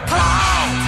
跑。